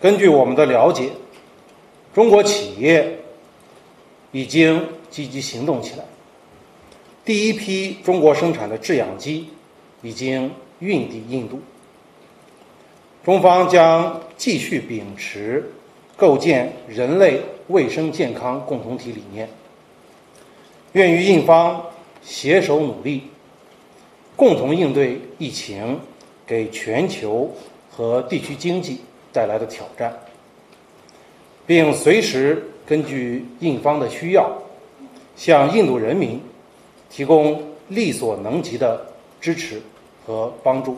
根据我们的了解，中国企业已经积极行动起来。第一批中国生产的制氧机已经运抵印度。中方将继续秉持构建人类卫生健康共同体理念，愿与印方携手努力，共同应对疫情给全球和地区经济带来的挑战，并随时根据印方的需要，向印度人民提供力所能及的支持和帮助。